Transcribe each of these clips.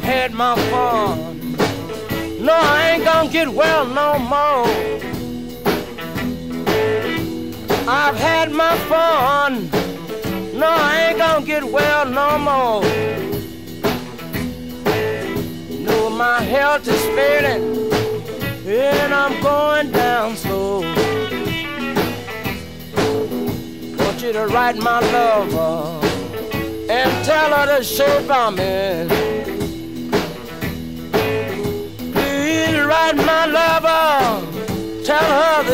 had my fun. No, I ain't gonna get well no more. I've had my fun. No, I ain't gonna get well no more. No, my health is failing, and I'm going down slow. Want you to write my lover and tell her the shape I'm in.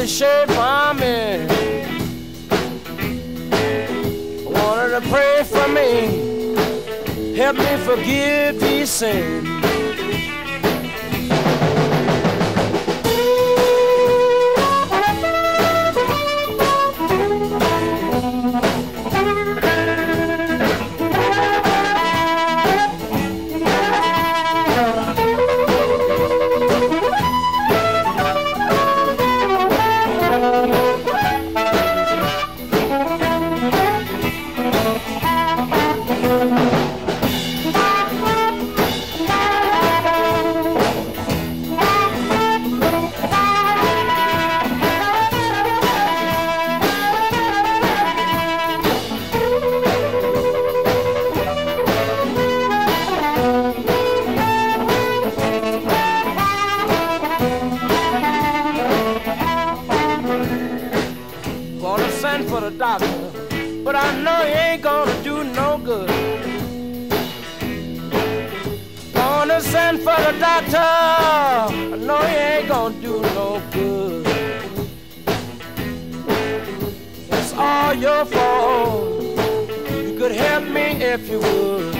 Her the shape I'm in. I want her to pray for me, help me forgive these sins. For the doctor, but I know he ain't gonna do no good. Gonna send for the doctor, I know he ain't gonna do no good. It's all your fault. You could help me if you would.